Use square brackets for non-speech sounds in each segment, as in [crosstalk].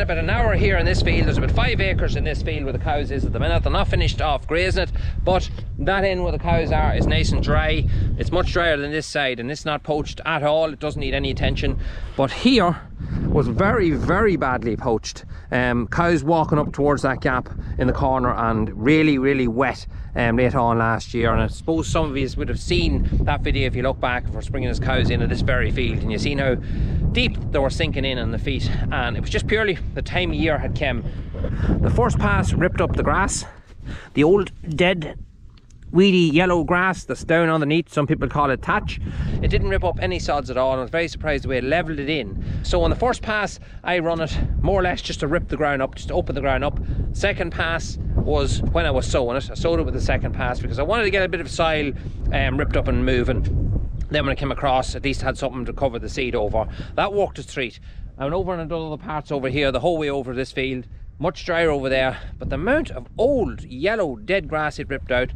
Spending about an hour here in this field. There's about five acres in this field where the cows is at the minute. They're not finished off grazing it, but that end where the cows are is nice and dry. It's much drier than this side and it's not poached at all. It doesn't need any attention. But here was very, very badly poached. Um, cows walking up towards that gap in the corner and really, really wet um, late on last year. And I suppose some of you would have seen that video if you look back for bringing his cows into this very field and you see how deep they were sinking in on the feet and it was just purely the time of year had come. The first pass ripped up the grass. The old dead weedy yellow grass that's down underneath some people call it thatch. It didn't rip up any sods at all I was very surprised the way it leveled it in. So on the first pass I run it more or less just to rip the ground up just to open the ground up. Second pass was when I was sowing it. I sowed it with the second pass because I wanted to get a bit of soil um, ripped up and moving. Then when I came across at least I had something to cover the seed over. That worked a treat I went over and done the parts over here the whole way over this field. Much drier over there but the amount of old yellow dead grass it ripped out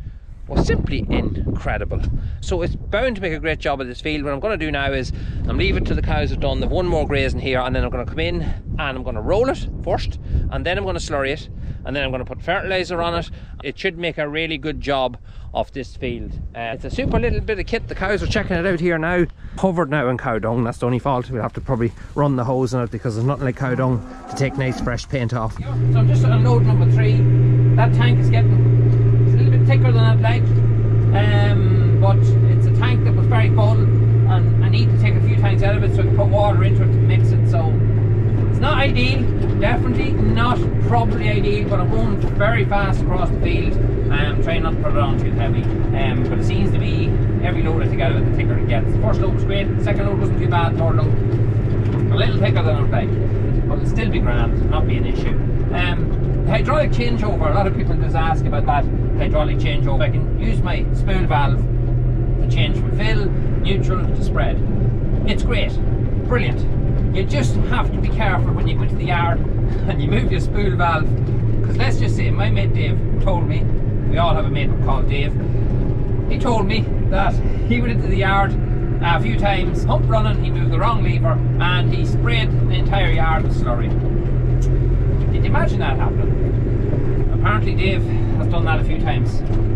was simply incredible. So it's bound to make a great job of this field. What I'm going to do now is I'm leaving it till the cows are done. They've one more grazing here and then I'm going to come in and I'm going to roll it first and then I'm going to slurry it and then I'm going to put fertilizer on it. It should make a really good job of this field. Uh, it's a super little bit of kit. The cows are checking it out here now. Covered now in cow dung. That's the only fault. We'll have to probably run the hose on it because there's nothing like cow dung to take nice fresh paint off. So I'm just on load number three. That tank is getting thicker than I'd like, um, but it's a tank that was very full and I need to take a few tanks out of it so I can put water into it to mix it. So it's not ideal, definitely not probably ideal, but I'm going very fast across the field. I'm trying not to put it on too heavy, um, but it seems to be every load I take out of it, the thicker it gets. The first load was great, second load wasn't too bad, third load a little thicker than I'd like, but it'll still be grand, not be an issue. Um, hydraulic changeover, a lot of people just ask about that hydraulic changeover. I can use my spool valve to change from fill, neutral to spread. It's great, brilliant. You just have to be careful when you go to the yard [laughs] and you move your spool valve. Because let's just say, my mate Dave told me, we all have a mate called Dave, he told me that he went into the yard a few times, pump running, he moved the wrong lever and he sprayed the entire yard with slurry. Did you imagine that happening? Apparently Dave has done that a few times.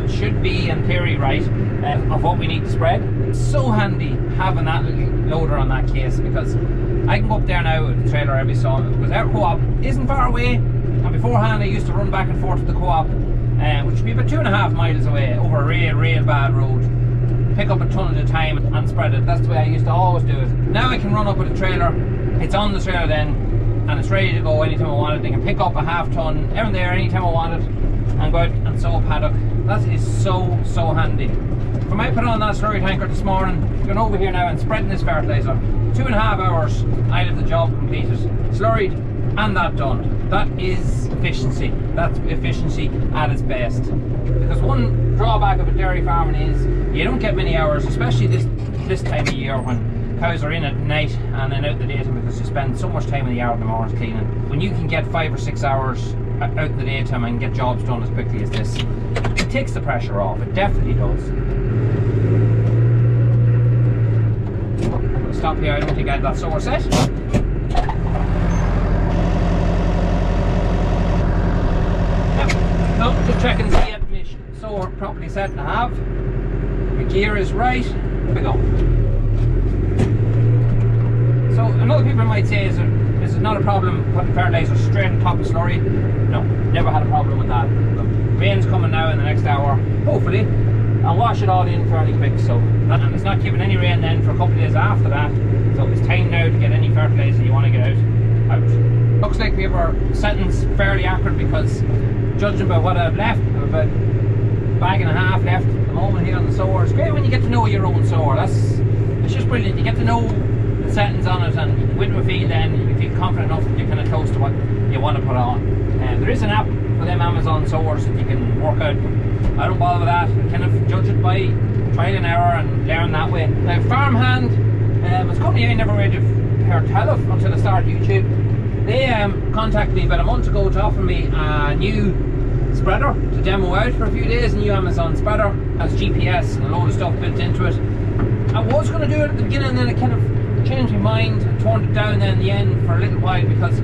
That should be in theory right uh, of what we need to spread. So handy having that loader on that case because I can go up there now with the trailer every summer because our co-op isn't far away and beforehand I used to run back and forth to the co-op uh, which would be about two and a half miles away over a real, real bad road pick up a ton at a time and spread it. That's the way I used to always do it. Now I can run up with a trailer, it's on the trailer then, and it's ready to go anytime I want it. They can pick up a half ton every there anytime I want it and go out and sow a paddock. That is so, so handy. From I put on that slurry tanker this morning, going over here now and spreading this fertiliser. Two and a half hours, I have the job completed. Slurried and that done. That is efficiency. That's efficiency at its best. Because one drawback of a dairy farming is you don't get many hours, especially this this time of year when cows are in at night and then out the daytime because you spend so much time in the yard in the mornings cleaning. When you can get five or six hours uh, out in the daytime and get jobs done as quickly as this. It takes the pressure off, it definitely does. Stop here, I don't think I had that solar set. No, no, just checking the admission. Saw properly set and a half. The gear is right, we go. So another people might say is it, this is not a problem putting fertilizer straight on top of slurry. Never had a problem with that. Rain's coming now in the next hour, hopefully. I'll wash it all in fairly quick. So and it's not giving any rain then for a couple of days after that. So it's time now to get any fertilizer you want to get out. Out. Looks like we have our settings fairly accurate because judging by what I've left, I've about a bag and a half left at the moment here on the sower. It's great when you get to know your own sower. That's it's just brilliant. You get to know the settings on it and with feel then you feel confident enough that you're kind of close to what you want to put on. There is an app for them Amazone sowers that you can work out. I don't bother with that. I kind of judge it by trial and error and learn that way. Now farmhand, um, it's a company I never really heard tell of until I started YouTube. They um, contacted me about a month ago to offer me a new spreader to demo out for a few days, a new Amazone spreader, has GPS and a load of stuff built into it. I was going to do it at the beginning and then I kind of changed my mind and toned it down then in the end for a little while because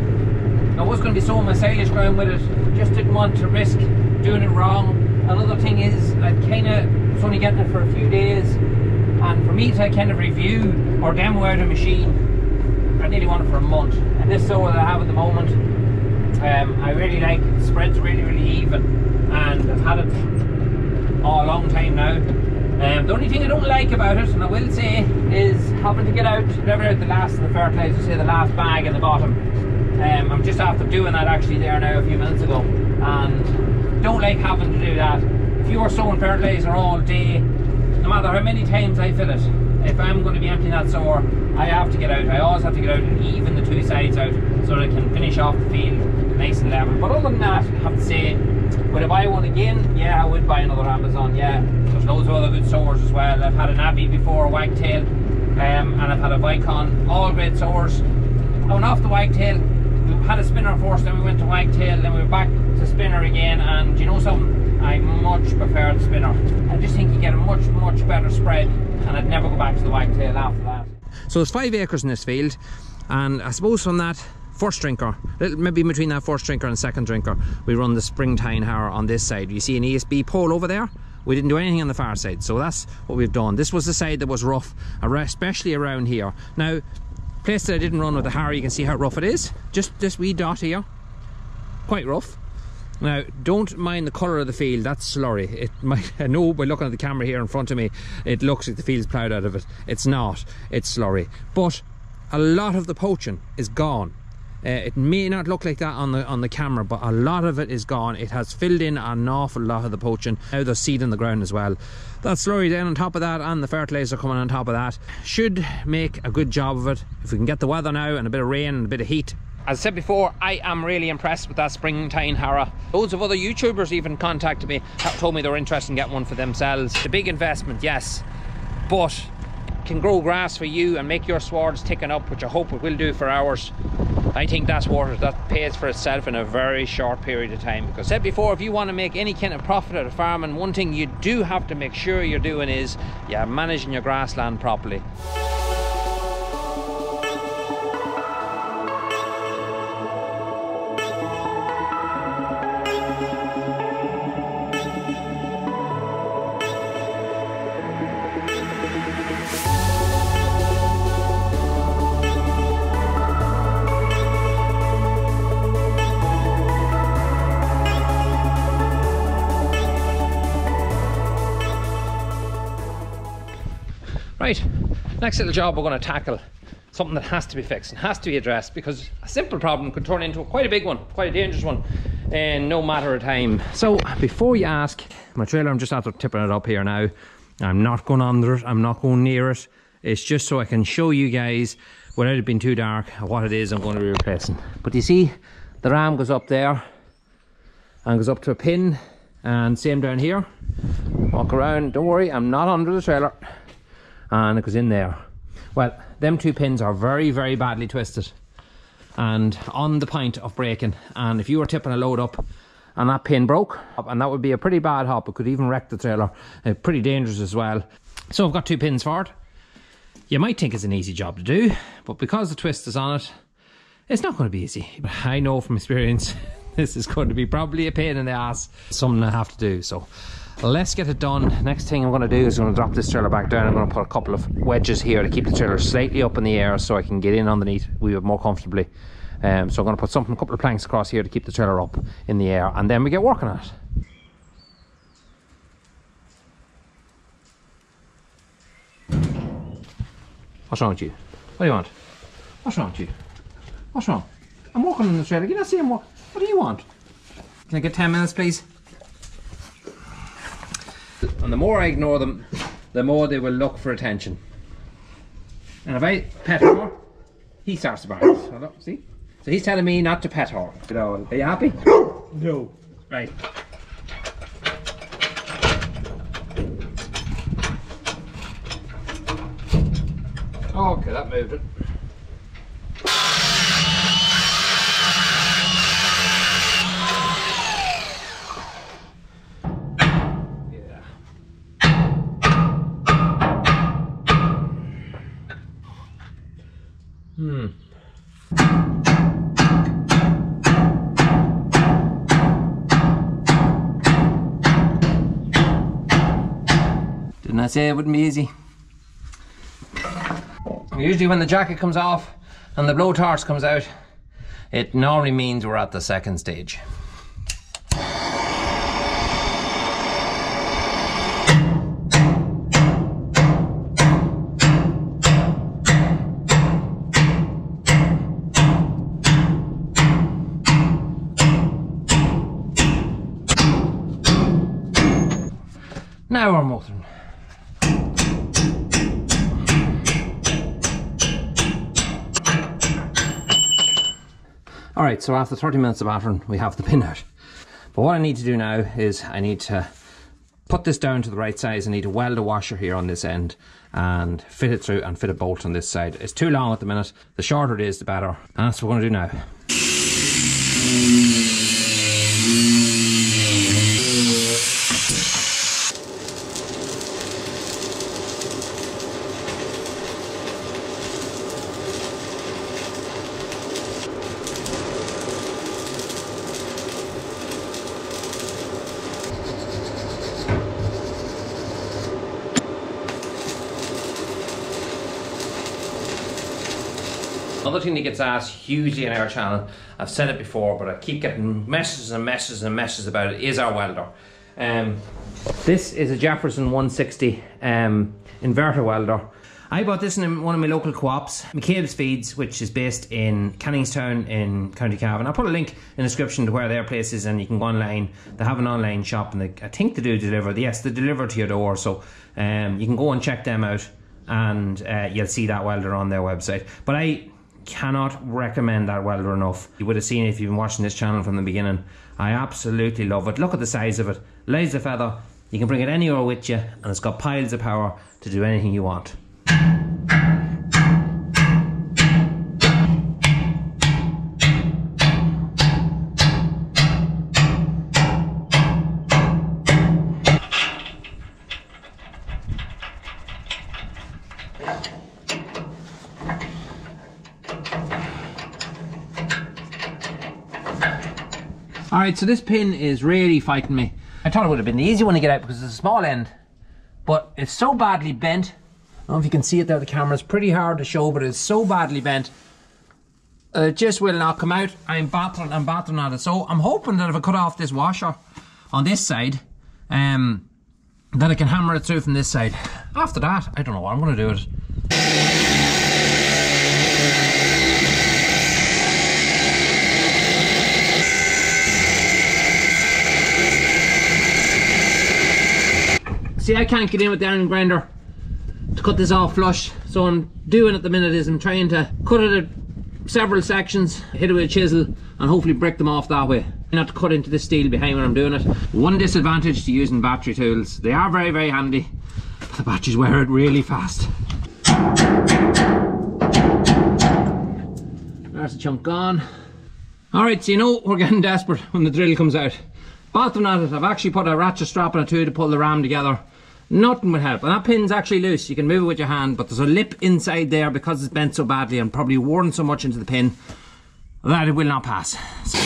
I was going to be sowing my silage ground with it, just didn't want to risk doing it wrong. Another thing is I kind of was only getting it for a few days and for me to kind of review or demo out a machine I nearly want it for a month. And this soil that I have at the moment, um, I really like it. Spread's really, really even. And I've had it all a long time now. Um, the only thing I don't like about it, and I will say, is having to get out, whatever out the last of the fertilizer, say the last bag in the bottom. Um, I'm just after doing that actually there now a few minutes ago. And don't like having to do that. If you're sowing fertilizer all day, no matter how many times I fill it, if I'm going to be emptying that sower, I have to get out. I always have to get out and even the two sides out so that I can finish off the field nice and level. But other than that, I have to say, would I buy one again? Yeah, I would buy another Amazone, yeah. There's loads of other good sowers as well. I've had an Abbey before, a Wagtail, um, and I've had a Vicon, all great sowers. I went off the Wagtail, had a spinner first, then we went to Wagtail, then we were back to spinner again, and you know something? I much prefer the spinner. I just think you get a much, much better spread, and I'd never go back to the Wagtail after that. So there's five acres in this field and I suppose from that first drinker, maybe between that first drinker and second drinker, we run the spring tine harrow on this side. You see an ESB pole over there? We didn't do anything on the far side, so that's what we've done. This was the side that was rough, especially around here. Now, place that I didn't run with the harrow, you can see how rough it is. Just this wee dot here, quite rough. Now, don't mind the colour of the field, that's slurry. It [laughs] might, I know by looking at the camera here in front of me, it looks like the field's ploughed out of it. It's not, it's slurry. But a lot of the poaching is gone. Uh, it may not look like that on the on the camera, but a lot of it is gone. It has filled in an awful lot of the poaching. Now there's seed in the ground as well. That slurry down on top of that and the fertilizer coming on top of that should make a good job of it. If we can get the weather now and a bit of rain and a bit of heat, as I said before, I am really impressed with that spring tine harrow. Loads of other YouTubers even contacted me, told me they were interested in getting one for themselves. The big investment, yes, but can grow grass for you and make your swards ticking up, which I hope it will do for ours. I think that's water that pays for itself in a very short period of time. Because I said before, if you want to make any kind of profit out of farming, one thing you do have to make sure you're doing is you're managing your grassland properly. Right, next little job we're going to tackle something that has to be fixed and has to be addressed because a simple problem could turn into quite a big one, quite a dangerous one in no matter of time. So before you ask, my trailer, I'm just after tipping it up here now. I'm not going under it, I'm not going near it. It's just so I can show you guys, without it being too dark, what it is I'm going to be replacing. But you see, the ram goes up there and goes up to a pin and same down here. Walk around, don't worry, I'm not under the trailer and it goes in there. Well, them two pins are very, very badly twisted and on the point of breaking. And if you were tipping a load up and that pin broke, and that would be a pretty bad hop, it could even wreck the trailer. Uh, pretty dangerous as well. So I've got two pins for it. You might think it's an easy job to do, but because the twist is on it, it's not going to be easy. But I know from experience, [laughs] this is going to be probably a pain in the ass. Something I have to do. So let's get it done. Next thing I'm going to do is I'm going to drop this trailer back down. I'm going to put a couple of wedges here to keep the trailer slightly up in the air so I can get in underneath we more comfortably. Um, so I'm going to put something, a couple of planks across here to keep the trailer up in the air, and then we get working on it. What's wrong with you? What do you want? What's wrong with you? What's wrong? I'm walking on the trailer. Can I see walk? What do you want? Can I get 10 minutes, please? And the more I ignore them, the more they will look for attention. And if I pet her, he starts to bark. So see? So he's telling me not to pet her. You know, are you happy? No. Right. Okay, that moved it. Didn't I say it wouldn't be easy? Usually when the jacket comes off and the blowtorch comes out, it normally means we're at the second stage. Right, so after 30 minutes of battering, we have the pin out. But what I need to do now is I need to put this down to the right size. I need to weld a washer here on this end and fit it through and fit a bolt on this side. It's too long at the minute. The shorter it is, the better. And that's what we're going to do now. Another thing that gets asked hugely in our channel, I've said it before, but I keep getting messages and messages and messages about it, is our welder. Um, this is a Jefferson 160 um, inverter welder. I bought this in one of my local co-ops, McCabe's Feeds, which is based in Canningstown in County Cavan. I'll put a link in the description to where their place is and you can go online. They have an online shop and they, I think they do deliver. Yes, they deliver to your door, so um, you can go and check them out and uh, you'll see that welder on their website. But I cannot recommend that welder enough. You would have seen it if you've been watching this channel from the beginning. I absolutely love it. Look at the size of it. Lays a feather. You can bring it anywhere with you and it's got piles of power to do anything you want. Alright, so this pin is really fighting me. I thought it would have been the easy one to get out because it's a small end, but it's so badly bent. I don't know if you can see it there, the camera's pretty hard to show, but it's so badly bent. Uh, it just will not come out. I'm battering and battering at it. So I'm hoping that if I cut off this washer on this side, um, then I can hammer it through from this side. After that, I don't know what I'm going to do it. See, I can't get in with the iron grinder to cut this all flush. So I'm doing at the minute is I'm trying to cut it at several sections, hit it with a chisel, and hopefully break them off that way. Not to cut into the steel behind when I'm doing it. One disadvantage to using battery tools. They are very, very handy. But the batteries wear it really fast. There's a chunk gone. Alright, so you know we're getting desperate when the drill comes out. Battering at it, I've actually put a ratchet strap on it too to pull the ram together. Nothing would help. And that pin's actually loose. You can move it with your hand, but there's a lip inside there because it's bent so badly and probably worn so much into the pin that it will not pass. So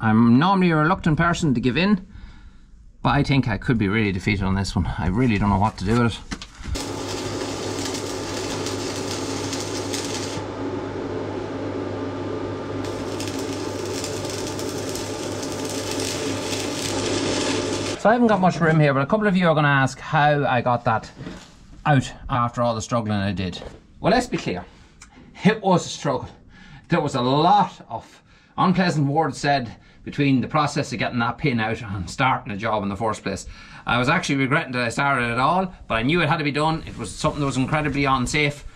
I'm normally a reluctant person to give in, but I think I could be really defeated on this one. I really don't know what to do with it. So I haven't got much room here, but a couple of you are going to ask how I got that out after all the struggling I did. Well, let's be clear. It was a struggle. There was a lot of unpleasant words said between the process of getting that pin out and starting the job in the first place. I was actually regretting that I started it all, but I knew it had to be done. It was something that was incredibly unsafe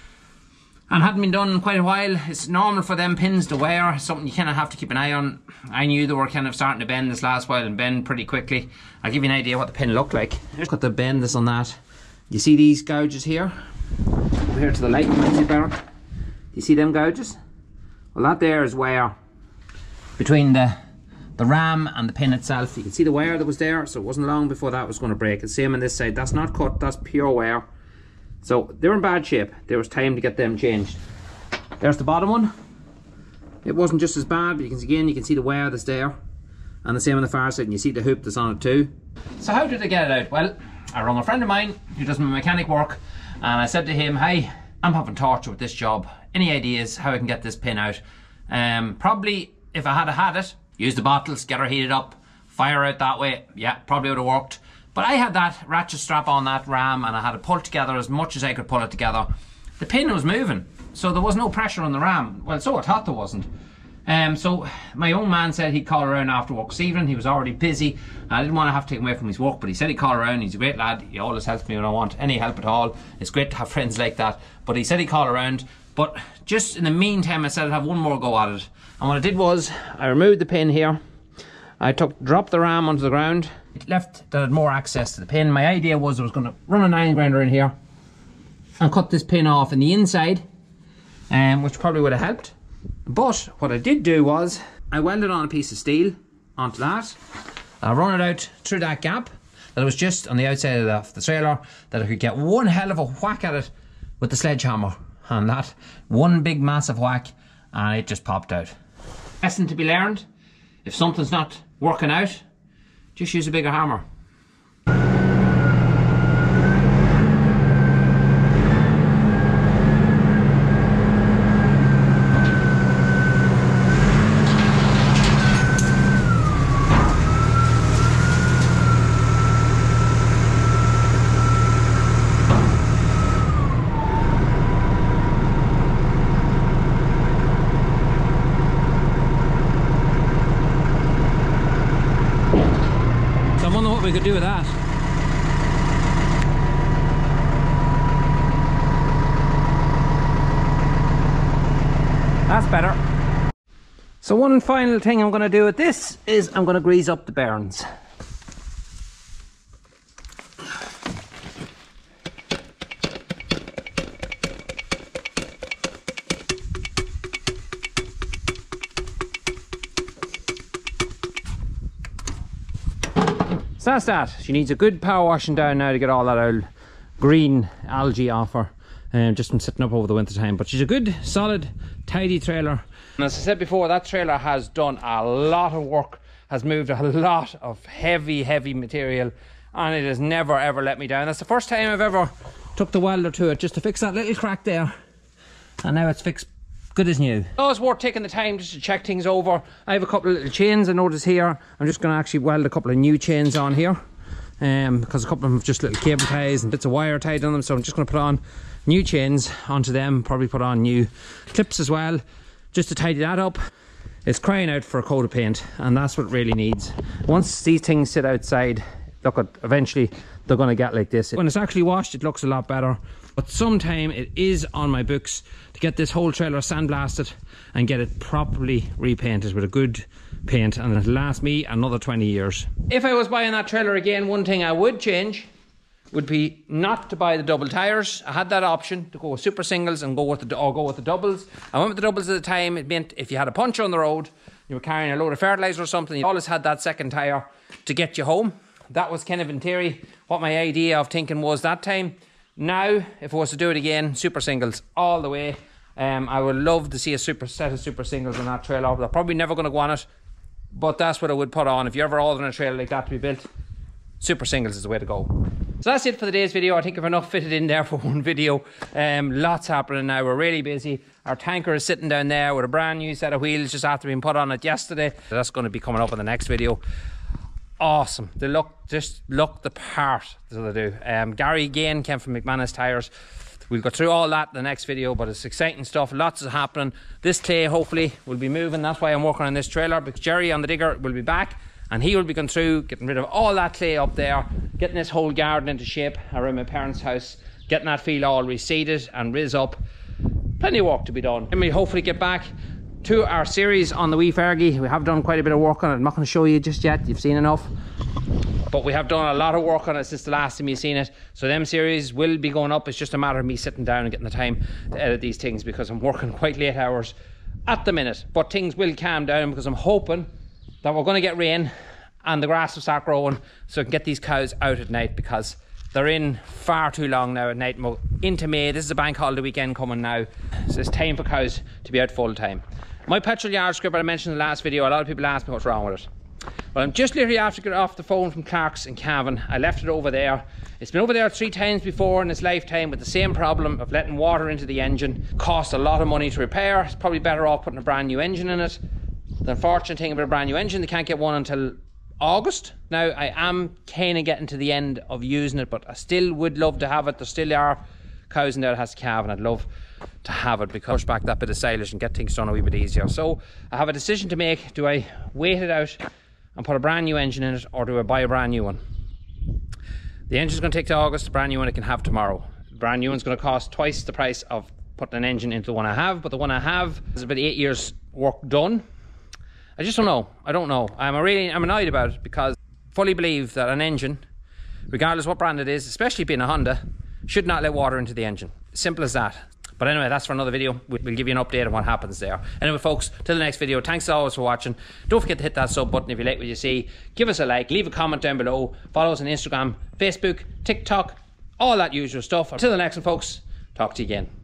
and hadn't been done in quite a while. It's normal for them pins to wear, something you kind of have to keep an eye on. I knew they were kind of starting to bend this last while and bend pretty quickly. I'll give you an idea what the pin looked like. Just got the bend this on that. You see these gouges here? Over here to the light, you better. You see them gouges? Well, that there is where between the the ram and the pin itself. You can see the wire that was there, so it wasn't long before that was going to break. The same on this side. That's not cut, that's pure wire. So they're in bad shape. There was time to get them changed. There's the bottom one. It wasn't just as bad, but you can see again, you can see the wear that's there. And the same on the far side, and you see the hoop that's on it too. So how did I get it out? Well, I rang a friend of mine who does my mechanic work, and I said to him, hey, I'm having torture with this job. Any ideas how I can get this pin out? Um, probably if I had had it, use the bottles, get her heated up, fire out that way. Yeah, probably would have worked. But I had that ratchet strap on that ram and I had to pull it pulled together as much as I could pull it together. The pin was moving, so there was no pressure on the ram. Well, so I thought there wasn't. Um, so my own man said he'd call around after work this evening. He was already busy. I didn't want to have to take him away from his work, but he said he'd call around. He's a great lad. He always helps me when I want any help at all. It's great to have friends like that. But he said he'd call around. But just in the meantime, I said I'd have one more go at it. And what I did was I removed the pin here. I took dropped the ram onto the ground. It left that had more access to the pin. My idea was I was going to run an iron grinder in here and cut this pin off in the inside, um, which probably would have helped. But what I did do was I welded on a piece of steel onto that. I run it out through that gap that was just on the outside of the, the trailer that I could get one hell of a whack at it with the sledgehammer and that one big massive whack and it just popped out. Lesson to be learned, if something's not working out, just use a bigger hammer. Wondering what we could do with that. That's better. So one final thing I'm going to do with this is I'm going to grease up the bearings. So that's that. She needs a good power washing down now to get all that old green algae off her. Um, just been sitting up over the winter time. But she's a good, solid, tidy trailer. And as I said before, that trailer has done a lot of work, has moved a lot of heavy, heavy material, and it has never ever let me down. That's the first time I've ever took the welder to it just to fix that little crack there. And now it's fixed good as new. Oh, it's worth taking the time just to check things over. I have a couple of little chains I notice here. I'm just going to actually weld a couple of new chains on here. Um, because a couple of them have just little cable ties and bits of wire tied on them. So I'm just going to put on new chains onto them. Probably put on new clips as well. Just to tidy that up. It's crying out for a coat of paint. And that's what it really needs. Once these things sit outside, look at eventually they're going to get like this. When it's actually washed, it looks a lot better. But sometime it is on my books to get this whole trailer sandblasted and get it properly repainted with a good paint and it'll last me another 20 years. If I was buying that trailer again, one thing I would change would be not to buy the double tires. I had that option to go with super singles and go with the or go with the doubles. I went with the doubles at the time. It meant if you had a puncher on the road, you were carrying a load of fertilizer or something, you always had that second tire to get you home. That was kind of in theory what my idea of thinking was that time. Now, if I was to do it again, super singles all the way. Um, I would love to see a super set of super singles on that trailer. They're probably never going to go on it, but that's what I would put on. If you're ever ordering a trailer like that to be built, super singles is the way to go. So that's it for today's video. I think I've enough fitted in there [laughs] for one video. Um, lots happening now. We're really busy. Our tanker is sitting down there with a brand new set of wheels just after being put on it yesterday. That's going to be coming up in the next video. Awesome. They look just look the part that they do. Um, Gary again came from McManus Tires. We'll go through all that in the next video, but it's exciting stuff. Lots is happening. This clay hopefully will be moving. That's why I'm working on this trailer because Jerry on the digger will be back and he will be going through getting rid of all that clay up there, getting this whole garden into shape around my parents' house, getting that field all reseeded and riz up. Plenty of work to be done. And we hopefully get back to our series on the wee Fergie. We have done quite a bit of work on it. I'm not going to show you just yet. You've seen enough. But we have done a lot of work on it since the last time you've seen it. So them series will be going up. It's just a matter of me sitting down and getting the time to edit these things because I'm working quite late hours at the minute. But things will calm down because I'm hoping that we're going to get rain and the grass will start growing so I can get these cows out at night because they're in far too long now at night into May. This is a bank holiday weekend coming now. So it's time for cows to be out full time. My petrol yard script I mentioned in the last video, a lot of people ask me what's wrong with it. Well, I'm just literally after getting off the phone from Clark's in Cavan. I left it over there. It's been over there three times before in its lifetime with the same problem of letting water into the engine. Cost a lot of money to repair. It's probably better off putting a brand new engine in it. The unfortunate thing about a brand new engine, they can't get one until August. Now, I am kind of getting to the end of using it, but I still would love to have it. There still are cows in there that has calf, and I'd love to have it because push back that bit of silage and get things done a wee bit easier. So I have a decision to make. Do I wait it out and put a brand new engine in it, or do I buy a brand new one? The engine's going to take to August. The brand new one I can have tomorrow. The brand new one's going to cost twice the price of putting an engine into the one I have, but the one I have is about eight years work done I just don't know. I don't know. I'm really I'm annoyed about it because I fully believe that an engine, regardless what brand it is, especially being a Honda, should not let water into the engine. Simple as that. But anyway, that's for another video. We'll give you an update on what happens there. Anyway, folks, till the next video, thanks as always for watching. Don't forget to hit that sub button if you like what you see. Give us a like, leave a comment down below. Follow us on Instagram, Facebook, TikTok, all that usual stuff. Until the next one, folks, talk to you again.